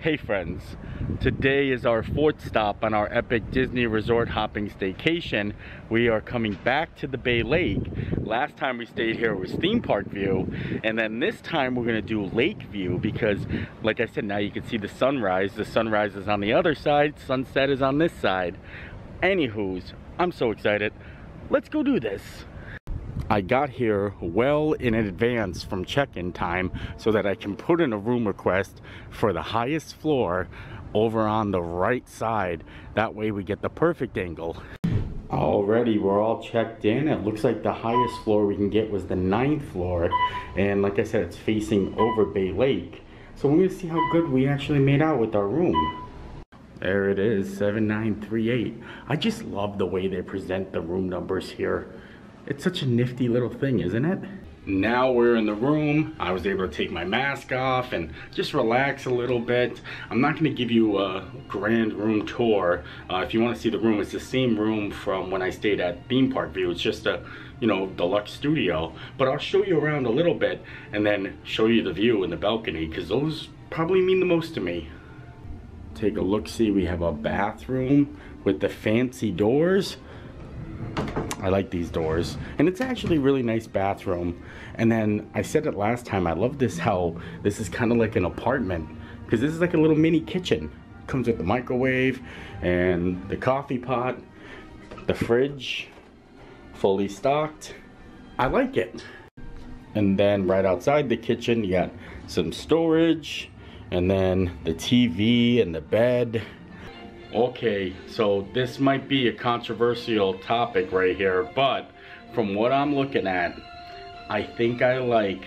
Hey friends, today is our fourth stop on our epic Disney resort hopping staycation. We are coming back to the Bay Lake. Last time we stayed here was theme park view and then this time we're gonna do lake view because like I said now you can see the sunrise. The sunrise is on the other side, sunset is on this side. Anywho's, I'm so excited. Let's go do this. I got here well in advance from check-in time so that I can put in a room request for the highest floor over on the right side. That way we get the perfect angle. Already, we're all checked in. It looks like the highest floor we can get was the ninth floor. And like I said, it's facing over Bay Lake. So we're gonna see how good we actually made out with our room. There it is, 7938. I just love the way they present the room numbers here. It's such a nifty little thing, isn't it? Now we're in the room. I was able to take my mask off and just relax a little bit. I'm not gonna give you a grand room tour. Uh, if you wanna see the room, it's the same room from when I stayed at Theme Park View. It's just a, you know, deluxe studio. But I'll show you around a little bit and then show you the view in the balcony because those probably mean the most to me. Take a look, see we have a bathroom with the fancy doors. I like these doors. And it's actually really nice bathroom. And then I said it last time, I love this how this is kind of like an apartment. Because this is like a little mini kitchen. Comes with the microwave and the coffee pot, the fridge, fully stocked. I like it. And then right outside the kitchen, you got some storage, and then the TV and the bed. Okay, so this might be a controversial topic right here, but from what I'm looking at, I think I like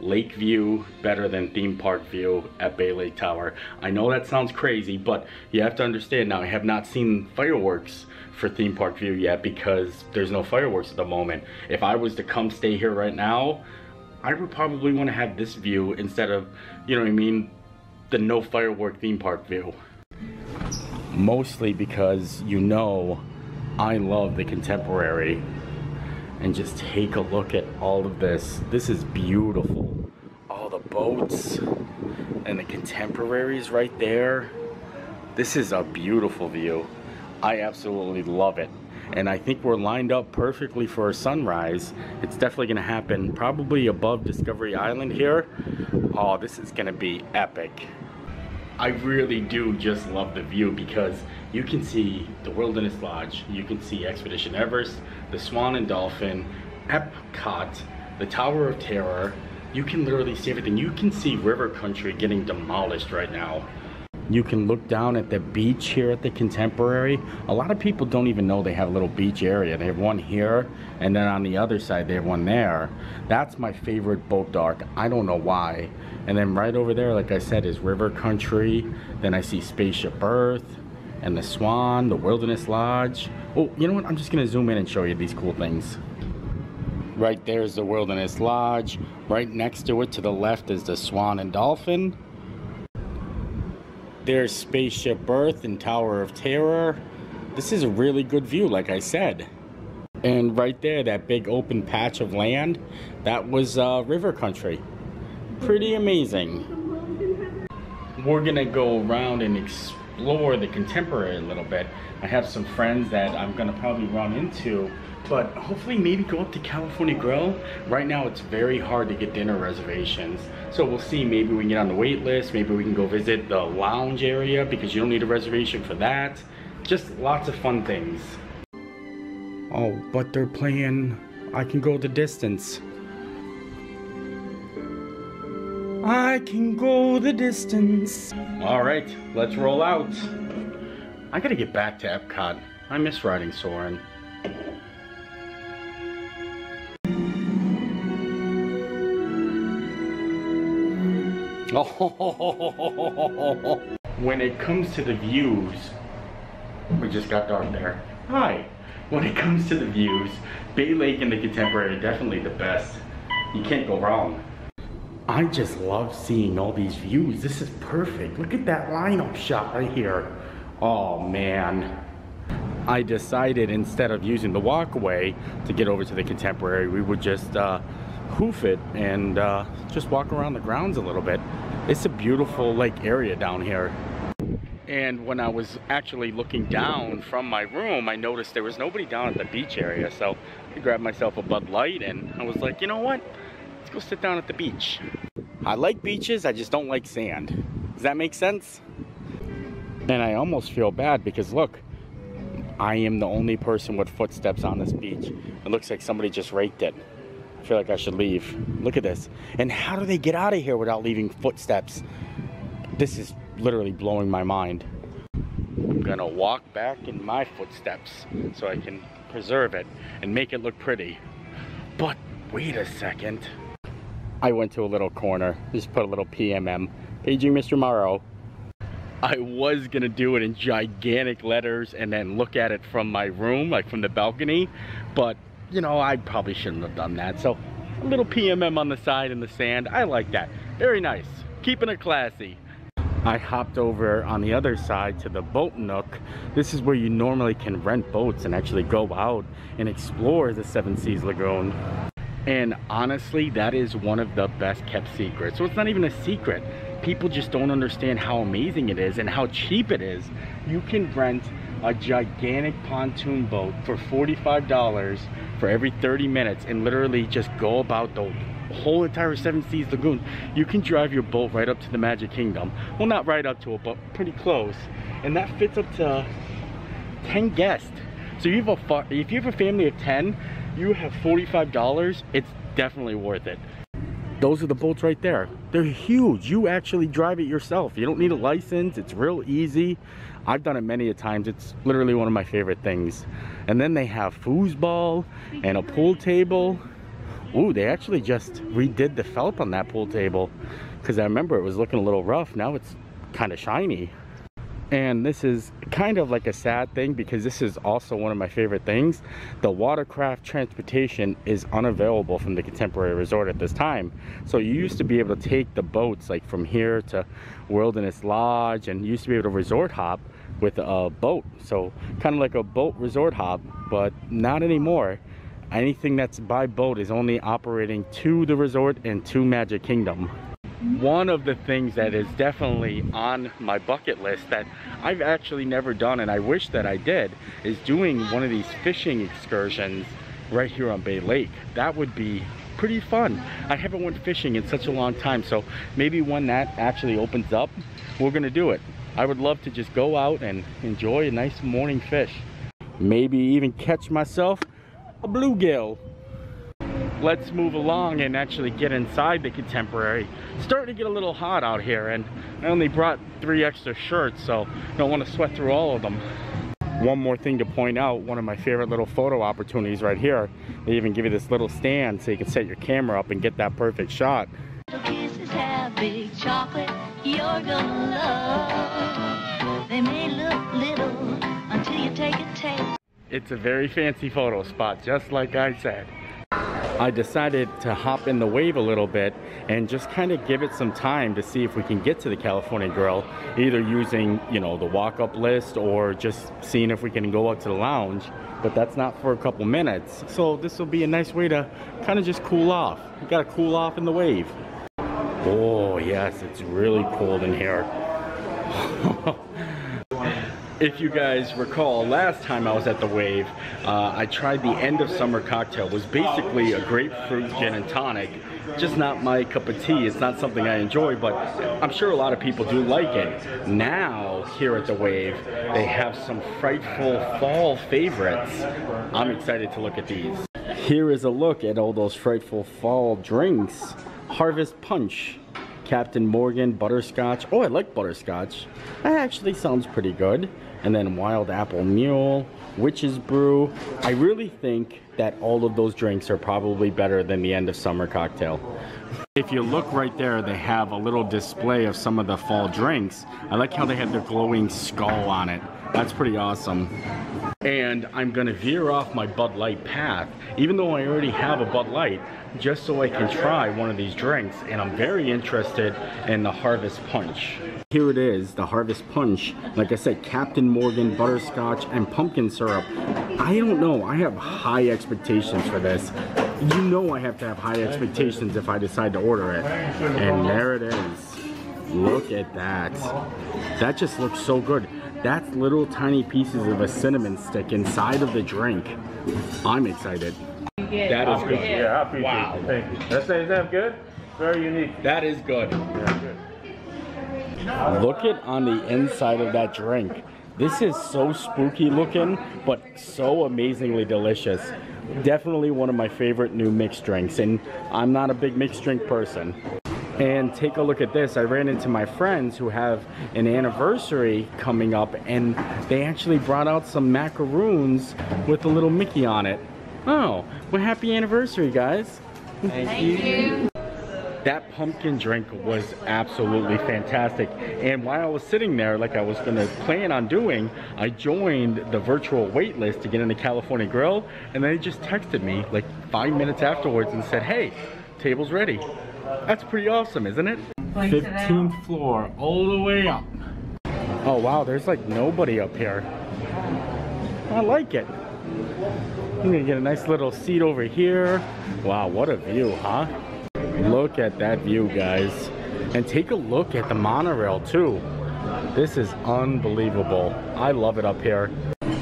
Lake View better than Theme Park View at Bay Lake Tower. I know that sounds crazy, but you have to understand now, I have not seen fireworks for Theme Park View yet because there's no fireworks at the moment. If I was to come stay here right now, I would probably want to have this view instead of, you know what I mean, the no firework theme park view mostly because you know I love the contemporary and just take a look at all of this. This is beautiful. All the boats and the contemporaries right there. This is a beautiful view. I absolutely love it. And I think we're lined up perfectly for a sunrise. It's definitely gonna happen probably above Discovery Island here. Oh this is gonna be epic I really do just love the view because you can see the Wilderness Lodge, you can see Expedition Everest, the Swan and Dolphin, Epcot, the Tower of Terror. You can literally see everything. You can see River Country getting demolished right now. You can look down at the beach here at the Contemporary. A lot of people don't even know they have a little beach area. They have one here, and then on the other side they have one there. That's my favorite boat dock. I don't know why. And then right over there, like I said, is River Country. Then I see Spaceship Earth and the Swan, the Wilderness Lodge. Oh, you know what? I'm just gonna zoom in and show you these cool things. Right there is the Wilderness Lodge. Right next to it to the left is the Swan and Dolphin. There's Spaceship Earth and Tower of Terror. This is a really good view, like I said. And right there, that big open patch of land, that was uh, River Country pretty amazing. We're gonna go around and explore the contemporary a little bit. I have some friends that I'm gonna probably run into, but hopefully maybe go up to California Grill. Right now it's very hard to get dinner reservations. So we'll see, maybe we can get on the wait list, maybe we can go visit the lounge area because you don't need a reservation for that. Just lots of fun things. Oh, but they're playing I Can Go the Distance. I can go the distance. All right, let's roll out. I gotta get back to Epcot. I miss riding Soarin'. when it comes to the views, we just got dark there. Hi. When it comes to the views, Bay Lake and the Contemporary are definitely the best. You can't go wrong. I just love seeing all these views. This is perfect. Look at that lineup shot right here. Oh man. I decided instead of using the walkway to get over to the Contemporary, we would just uh, hoof it and uh, just walk around the grounds a little bit. It's a beautiful lake area down here. And when I was actually looking down from my room, I noticed there was nobody down at the beach area. So I grabbed myself a Bud Light and I was like, you know what? Let's go sit down at the beach. I like beaches, I just don't like sand. Does that make sense? And I almost feel bad because look, I am the only person with footsteps on this beach. It looks like somebody just raked it. I feel like I should leave. Look at this. And how do they get out of here without leaving footsteps? This is literally blowing my mind. I'm gonna walk back in my footsteps so I can preserve it and make it look pretty. But wait a second. I went to a little corner, just put a little PMM. Paging Mr. Morrow. I was gonna do it in gigantic letters and then look at it from my room, like from the balcony, but you know, I probably shouldn't have done that. So a little PMM on the side in the sand, I like that. Very nice, keeping it classy. I hopped over on the other side to the boat nook. This is where you normally can rent boats and actually go out and explore the Seven Seas Lagoon. And honestly, that is one of the best kept secrets. So it's not even a secret. People just don't understand how amazing it is and how cheap it is. You can rent a gigantic pontoon boat for $45 for every 30 minutes and literally just go about the whole entire Seven Seas Lagoon. You can drive your boat right up to the Magic Kingdom. Well, not right up to it, but pretty close. And that fits up to 10 guests. So you have a if you have a family of 10, you have $45. It's definitely worth it. Those are the boats right there. They're huge. You actually drive it yourself. You don't need a license. It's real easy. I've done it many a times. It's literally one of my favorite things. And then they have foosball and a pool table. Ooh, they actually just redid the felt on that pool table because I remember it was looking a little rough. Now it's kind of shiny. And this is kind of like a sad thing because this is also one of my favorite things. The watercraft transportation is unavailable from the Contemporary Resort at this time. So you used to be able to take the boats like from here to Wilderness Lodge and used to be able to resort hop with a boat. So kind of like a boat resort hop, but not anymore. Anything that's by boat is only operating to the resort and to Magic Kingdom one of the things that is definitely on my bucket list that I've actually never done and I wish that I did is doing one of these fishing excursions right here on Bay Lake. That would be pretty fun. I haven't went fishing in such a long time so maybe when that actually opens up we're gonna do it. I would love to just go out and enjoy a nice morning fish. Maybe even catch myself a bluegill let's move along and actually get inside the contemporary. It's starting to get a little hot out here and i only brought three extra shirts so don't want to sweat through all of them. One more thing to point out one of my favorite little photo opportunities right here. They even give you this little stand so you can set your camera up and get that perfect shot. It's a very fancy photo spot just like i said I decided to hop in the wave a little bit and just kind of give it some time to see if we can get to the California Grill, either using, you know, the walk-up list or just seeing if we can go up to the lounge. But that's not for a couple minutes. So this will be a nice way to kind of just cool off. You gotta cool off in the wave. Oh yes, it's really cold in here. if you guys recall, last time I was at the Wave, uh, I tried the end of summer cocktail. It was basically a grapefruit gin and tonic. Just not my cup of tea. It's not something I enjoy, but I'm sure a lot of people do like it. Now, here at the Wave, they have some frightful fall favorites. I'm excited to look at these. Here is a look at all those frightful fall drinks. Harvest Punch, Captain Morgan, Butterscotch. Oh, I like Butterscotch. That actually sounds pretty good and then Wild Apple Mule, Witch's Brew. I really think that all of those drinks are probably better than the end of summer cocktail. If you look right there, they have a little display of some of the fall drinks. I like how they have the glowing skull on it. That's pretty awesome. And I'm gonna veer off my Bud Light path, even though I already have a Bud Light, just so I can try one of these drinks. And I'm very interested in the Harvest Punch. Here it is, the Harvest Punch. Like I said, Captain Morgan, butterscotch, and pumpkin syrup. I don't know, I have high expectations for this. You know I have to have high expectations if I decide to order it. And there it is. Look at that. That just looks so good. That's little tiny pieces of a cinnamon stick inside of the drink. I'm excited. That is good. Yeah, I appreciate Wow. it. Thank you. That sounds that good? Very unique. That is good. Yeah, good. Look at on the inside of that drink. This is so spooky looking, but so amazingly delicious. Definitely one of my favorite new mixed drinks, and I'm not a big mixed drink person. And take a look at this. I ran into my friends who have an anniversary coming up, and they actually brought out some macaroons with a little Mickey on it. Oh, well, happy anniversary, guys. Thank you. That pumpkin drink was absolutely fantastic. And while I was sitting there, like I was gonna plan on doing, I joined the virtual wait list to get in the California Grill, and they just texted me like five minutes afterwards and said, hey, table's ready. That's pretty awesome, isn't it? 15th floor, all the way up. Oh wow, there's like nobody up here. I like it. I'm gonna get a nice little seat over here. Wow, what a view, huh? Look at that view, guys. And take a look at the monorail, too. This is unbelievable. I love it up here.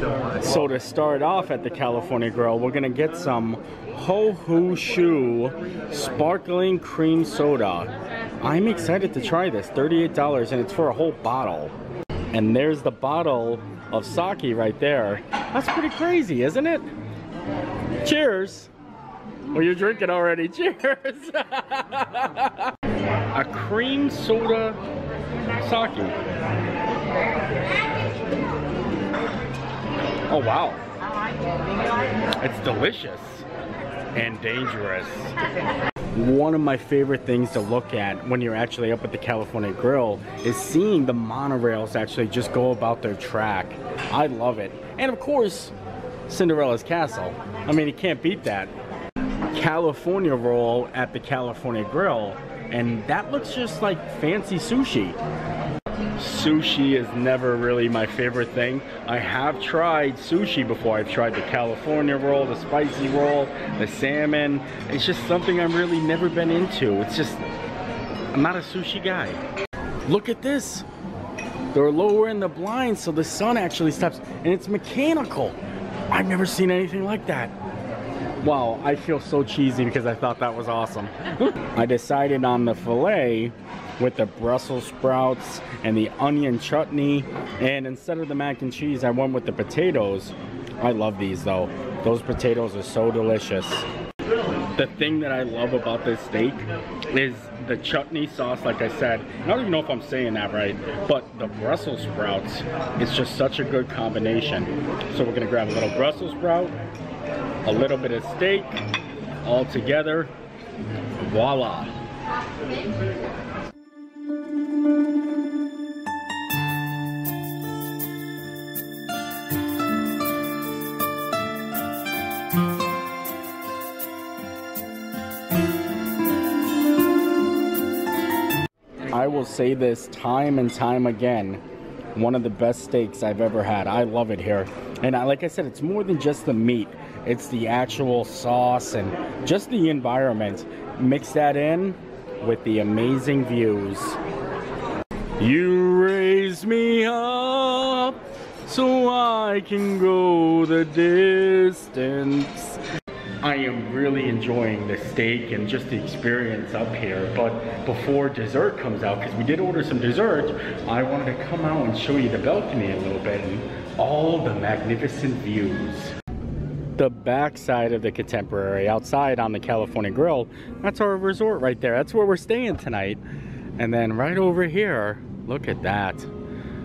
So to start off at the California Grill, we're gonna get some Ho Hoo Shoo Sparkling Cream Soda. I'm excited to try this, $38, and it's for a whole bottle. And there's the bottle of sake right there. That's pretty crazy, isn't it? Cheers! Well, you're drinking already. Cheers! a cream soda sake. Oh, wow. It's delicious and dangerous. One of my favorite things to look at when you're actually up at the California Grill is seeing the monorails actually just go about their track. I love it. And of course, Cinderella's Castle. I mean, you can't beat that. California roll at the California Grill, and that looks just like fancy sushi. Sushi is never really my favorite thing. I have tried sushi before. I've tried the California roll, the spicy roll, the salmon. It's just something I've really never been into. It's just, I'm not a sushi guy. Look at this. They're lowering the blinds so the sun actually stops, and it's mechanical. I've never seen anything like that. Wow, I feel so cheesy because I thought that was awesome. I decided on the filet with the Brussels sprouts and the onion chutney. And instead of the mac and cheese, I went with the potatoes. I love these though. Those potatoes are so delicious. The thing that I love about this steak is the chutney sauce, like I said. I don't even know if I'm saying that right, but the Brussels sprouts is just such a good combination. So we're gonna grab a little Brussels sprout, a little bit of steak, all together. Voila. I will say this time and time again. One of the best steaks I've ever had. I love it here. And I, like I said, it's more than just the meat. It's the actual sauce and just the environment. Mix that in with the amazing views. You raise me up so I can go the distance. I am really enjoying the steak and just the experience up here. But before dessert comes out, because we did order some dessert, I wanted to come out and show you the balcony a little bit and all the magnificent views. The backside of the Contemporary, outside on the California Grill, that's our resort right there. That's where we're staying tonight. And then right over here, look at that.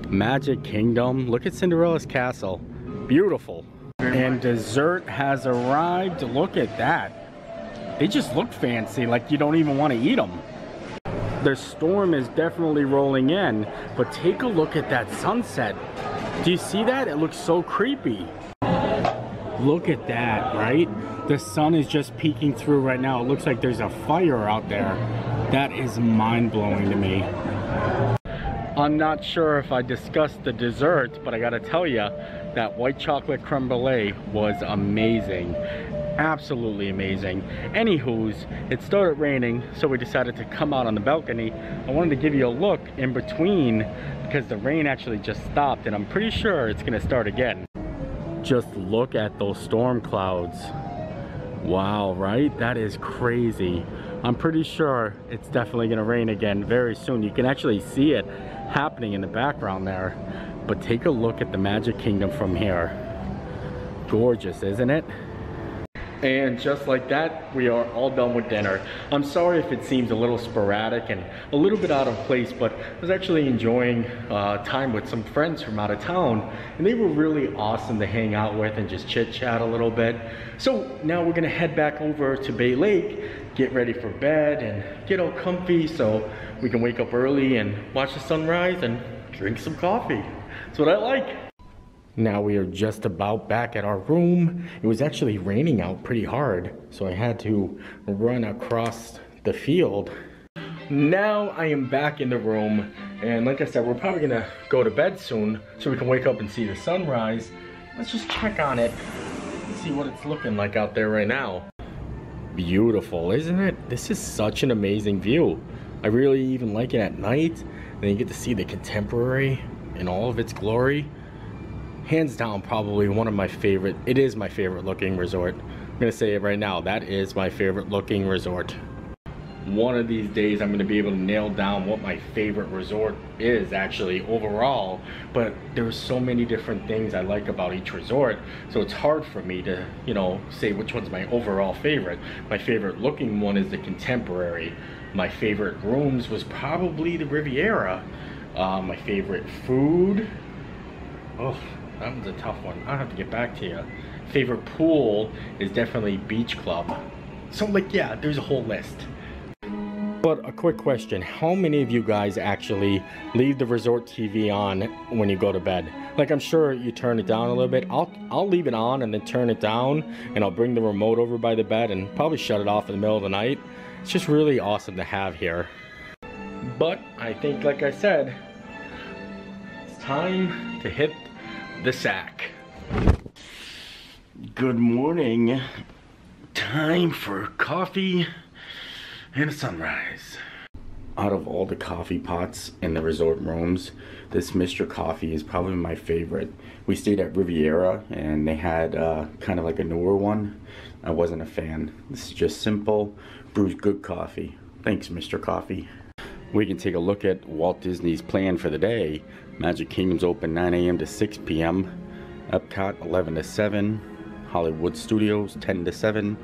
Magic Kingdom. Look at Cinderella's Castle. Beautiful. And dessert has arrived. Look at that. They just look fancy, like you don't even want to eat them. The storm is definitely rolling in, but take a look at that sunset. Do you see that? It looks so creepy. Look at that, right? The sun is just peeking through right now. It looks like there's a fire out there. That is mind-blowing to me. I'm not sure if I discussed the dessert, but I gotta tell you, that white chocolate creme brulee was amazing. absolutely amazing. Anywho's, it started raining, so we decided to come out on the balcony. I wanted to give you a look in between because the rain actually just stopped and I'm pretty sure it's gonna start again. Just look at those storm clouds. Wow, right? That is crazy. I'm pretty sure it's definitely gonna rain again very soon. You can actually see it happening in the background there. But take a look at the Magic Kingdom from here. Gorgeous, isn't it? And just like that, we are all done with dinner. I'm sorry if it seems a little sporadic and a little bit out of place, but I was actually enjoying uh, time with some friends from out of town, and they were really awesome to hang out with and just chit chat a little bit. So now we're gonna head back over to Bay Lake, get ready for bed, and get all comfy so we can wake up early and watch the sunrise and drink some coffee. That's what I like. Now we are just about back at our room. It was actually raining out pretty hard, so I had to run across the field. Now I am back in the room, and like I said, we're probably gonna go to bed soon so we can wake up and see the sunrise. Let's just check on it, see what it's looking like out there right now. Beautiful, isn't it? This is such an amazing view. I really even like it at night, and you get to see the contemporary in all of its glory hands down probably one of my favorite it is my favorite looking resort. I'm gonna say it right now that is my favorite looking resort. One of these days i'm to be able to nail down what my favorite resort is actually overall. But there's so many different things i like about each resort so it's hard for me to you know say which one's my overall favorite. My favorite looking one is the contemporary. My favorite rooms was probably the riviera. Uh, my favorite food. Oh that one's a tough one. I'll have to get back to you. Favorite pool is definitely Beach Club. So like, yeah, there's a whole list. But a quick question, how many of you guys actually leave the resort TV on when you go to bed? Like I'm sure you turn it down a little bit. I'll, I'll leave it on and then turn it down and I'll bring the remote over by the bed and probably shut it off in the middle of the night. It's just really awesome to have here. But I think like I said, it's time to hit the sack. Good morning. Time for coffee and a sunrise. Out of all the coffee pots in the resort rooms, this Mr. Coffee is probably my favorite. We stayed at Riviera and they had uh, kind of like a newer one. I wasn't a fan. This is just simple, brews good coffee. Thanks, Mr. Coffee. We can take a look at Walt Disney's plan for the day. Magic Kingdom's open 9 a.m. to 6 p.m. Epcot 11 to 7. Hollywood Studios 10 to 7.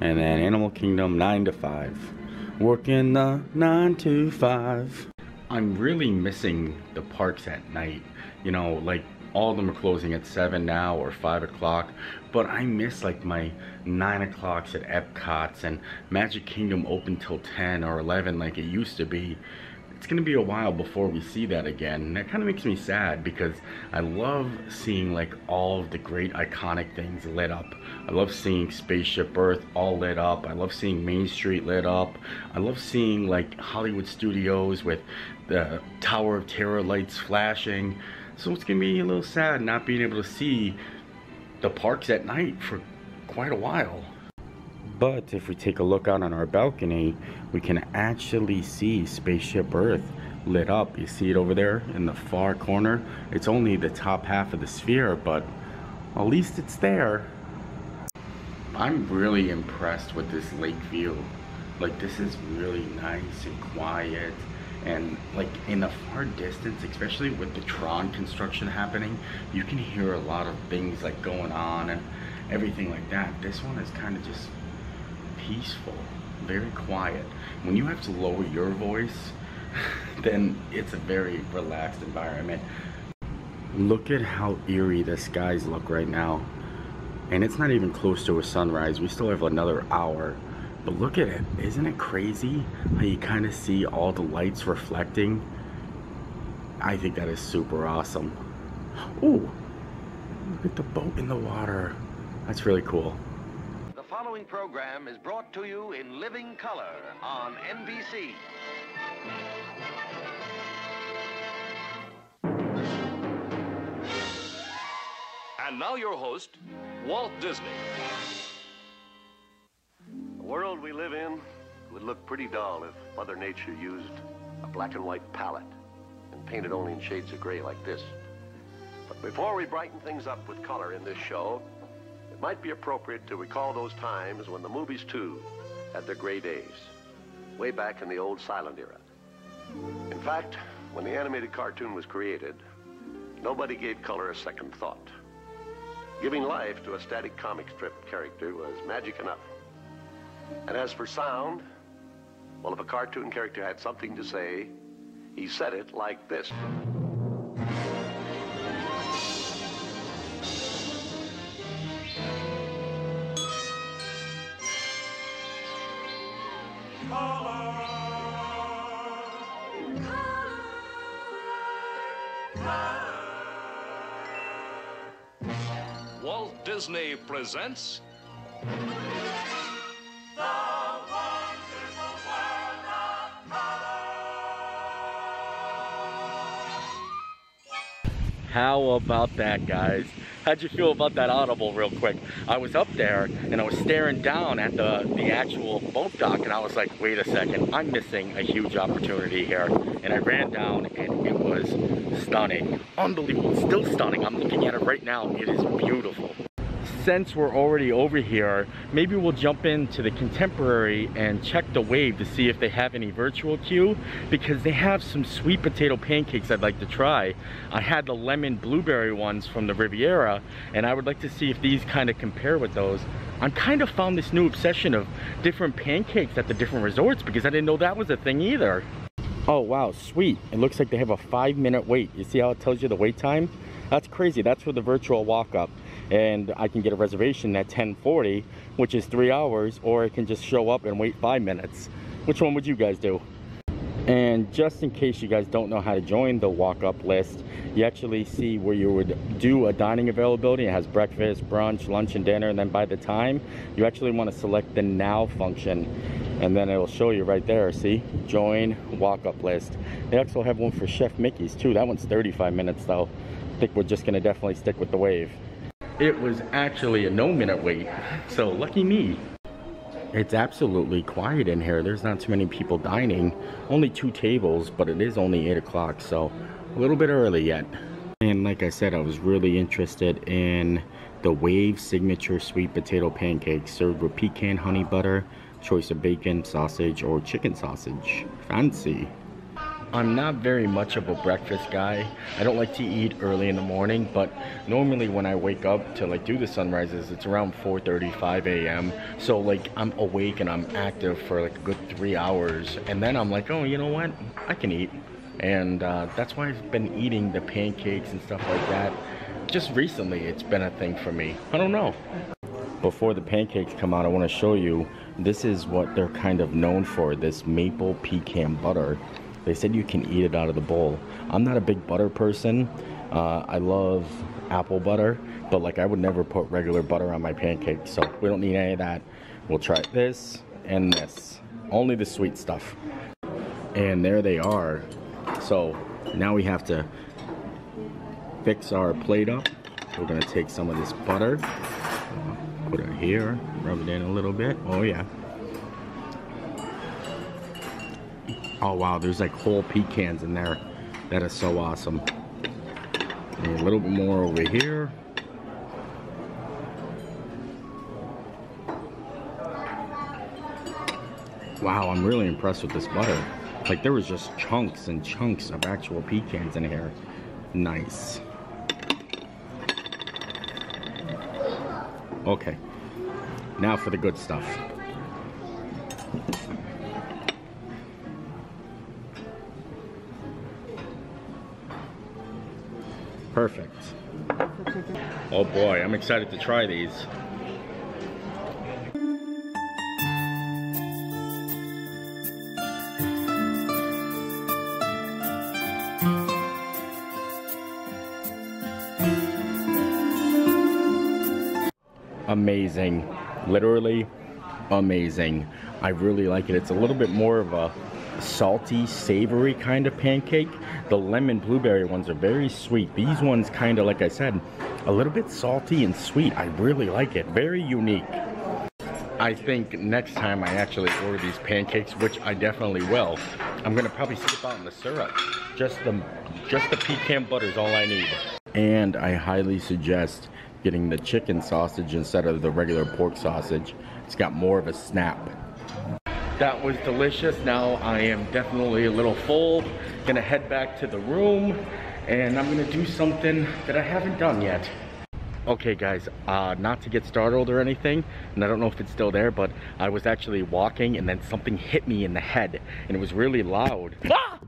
And then Animal Kingdom 9 to 5. Working the 9 to 5. I'm really missing the parks at night. You know, like all of them are closing at 7 now or 5 o'clock but I miss like my 9 o'clocks at Epcot's and Magic Kingdom open till 10 or 11 like it used to be it's gonna be a while before we see that again. And that kind of makes me sad because I love seeing like all of the great iconic things lit up. I love seeing Spaceship Earth all lit up. I love seeing Main Street lit up. I love seeing like Hollywood Studios with the Tower of Terror lights flashing. So it's gonna be a little sad not being able to see the parks at night for quite a while. But if we take a look out on our balcony, we can actually see Spaceship Earth lit up. You see it over there in the far corner? It's only the top half of the sphere, but at least it's there. I'm really impressed with this lake view. Like this is really nice and quiet and like in the far distance especially with the Tron construction happening you can hear a lot of things like going on and everything like that this one is kind of just peaceful, very quiet. When you have to lower your voice, then it's a very relaxed environment. Look at how eerie the skies look right now. And it's not even close to a sunrise. We still have another hour. But look at it. Isn't it crazy how you kind of see all the lights reflecting? I think that is super awesome. Oh, look at the boat in the water. That's really cool following program is brought to you in living color on NBC. And now your host, Walt Disney. The world we live in would look pretty dull if Mother Nature used a black and white palette and painted only in shades of gray like this. But before we brighten things up with color in this show, it might be appropriate to recall those times when the movies, too, had their gray days, way back in the old silent era. In fact, when the animated cartoon was created, nobody gave color a second thought. Giving life to a static comic strip character was magic enough. And as for sound, well, if a cartoon character had something to say, he said it like this. Disney presents How about that, guys? How'd you feel about that audible real quick? I was up there and I was staring down at the, the actual boat dock and I was like, wait a second, I'm missing a huge opportunity here. And I ran down and it was stunning. Unbelievable, still stunning. I'm looking at it right now. It is beautiful since we're already over here, maybe we'll jump into the contemporary and check the wave to see if they have any virtual queue because they have some sweet potato pancakes I'd like to try. I had the lemon blueberry ones from the Riviera and I would like to see if these kind of compare with those. I'm kind of found this new obsession of different pancakes at the different resorts because I didn't know that was a thing either. Oh wow, sweet. It looks like they have a five minute wait. You see how it tells you the wait time? That's crazy. That's for the virtual walk-up. And I can get a reservation at 1040, which is three hours, or I can just show up and wait five minutes. Which one would you guys do? And just in case you guys don't know how to join the walk-up list, you actually see where you would do a dining availability. It has breakfast, brunch, lunch, and dinner. And then by the time, you actually want to select the now function. And then it'll show you right there, see? Join walk-up list. They also have one for Chef Mickey's too. That one's 35 minutes though I think we're just gonna definitely stick with the wave. It was actually a no minute wait, so lucky me. It's absolutely quiet in here. There's not too many people dining. Only two tables, but it is only 8 o'clock, so a little bit early yet. And like I said, I was really interested in the Wave Signature Sweet Potato Pancakes served with pecan honey butter, choice of bacon, sausage, or chicken sausage. Fancy. I'm not very much of a breakfast guy. I don't like to eat early in the morning, but normally when I wake up to like do the sunrises, it's around 4.35 a.m. So like I'm awake and I'm active for like a good three hours. And then I'm like, oh, you know what? I can eat. And uh, that's why I've been eating the pancakes and stuff like that. Just recently, it's been a thing for me. I don't know. Before the pancakes come out, I want to show you, this is what they're kind of known for, this maple pecan butter. They said you can eat it out of the bowl. I'm not a big butter person. Uh, I love apple butter, but like I would never put regular butter on my pancakes, so we don't need any of that. We'll try this and this. Only the sweet stuff. And there they are. So now we have to fix our plate up. We're gonna take some of this butter, put it here, rub it in a little bit. Oh yeah. Oh wow, there's like whole pecans in there. That is so awesome. And a little bit more over here. Wow, I'm really impressed with this butter. Like there was just chunks and chunks of actual pecans in here. Nice. Okay, now for the good stuff. Boy, I'm excited to try these. Amazing. Literally amazing. I really like it. It's a little bit more of a salty, savory kind of pancake. The lemon blueberry ones are very sweet. These ones kind of, like I said, a little bit salty and sweet. I really like it. Very unique. I think next time I actually order these pancakes, which I definitely will, I'm gonna probably skip out on the syrup. Just the, just the pecan butter is all I need. And I highly suggest getting the chicken sausage instead of the regular pork sausage. It's got more of a snap. That was delicious. Now I am definitely a little full. Gonna head back to the room and I'm gonna do something that I haven't done yet. Okay guys, uh, not to get startled or anything, and I don't know if it's still there, but I was actually walking and then something hit me in the head and it was really loud. Ah!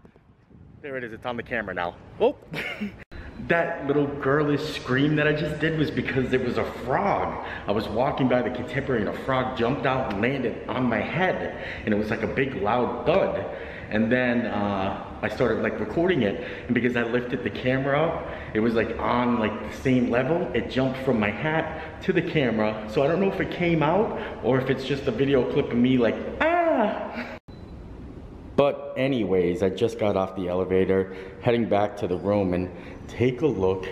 There it is, it's on the camera now. Oh! that little girlish scream that I just did was because it was a frog. I was walking by the contemporary and a frog jumped out and landed on my head and it was like a big loud thud. And then uh, I started like recording it and because I lifted the camera up, it was like on like the same level. It jumped from my hat to the camera. So I don't know if it came out or if it's just a video clip of me like, ah. But anyways, I just got off the elevator, heading back to the room and take a look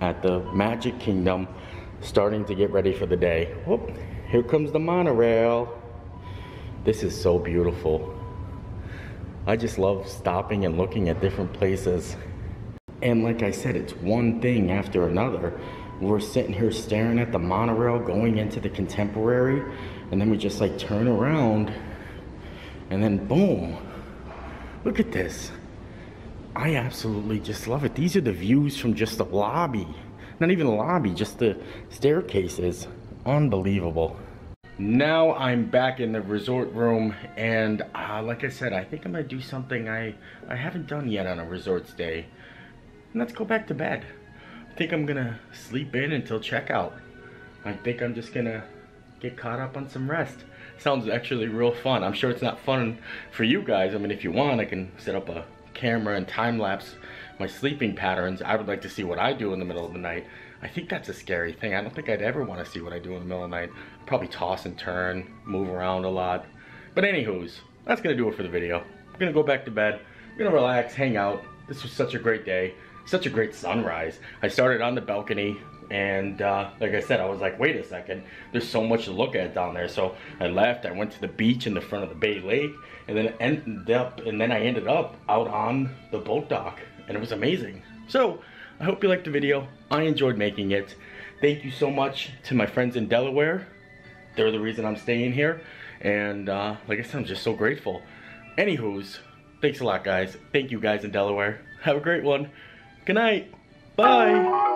at the Magic Kingdom starting to get ready for the day. Whoop, here comes the monorail. This is so beautiful. I just love stopping and looking at different places. And like I said, it's one thing after another. We're sitting here staring at the monorail going into the contemporary, and then we just like turn around, and then boom, Look at this. I absolutely just love it. These are the views from just the lobby. Not even the lobby, just the staircases. Unbelievable. Now I'm back in the resort room and uh, like I said, I think I'm gonna do something I, I haven't done yet on a resort stay. And let's go back to bed. I think I'm gonna sleep in until checkout. I think I'm just gonna get caught up on some rest. Sounds actually real fun. I'm sure it's not fun for you guys. I mean, if you want, I can set up a camera and time lapse my sleeping patterns. I would like to see what I do in the middle of the night. I think that's a scary thing. I don't think I'd ever want to see what I do in the middle of the night. Probably toss and turn, move around a lot. But anywho's, that's gonna do it for the video. I'm gonna go back to bed. I'm gonna relax, hang out. This was such a great day. Such a great sunrise. I started on the balcony, and uh, like I said, I was like, wait a second, there's so much to look at down there. So I left, I went to the beach in the front of the Bay Lake, and then ended up, and then I ended up out on the boat dock, and it was amazing. So I hope you liked the video. I enjoyed making it. Thank you so much to my friends in Delaware. They're the reason I'm staying here. And uh, like I said, I'm just so grateful. Anywho's, thanks a lot guys. Thank you guys in Delaware. Have a great one. Good night. Bye.